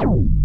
you.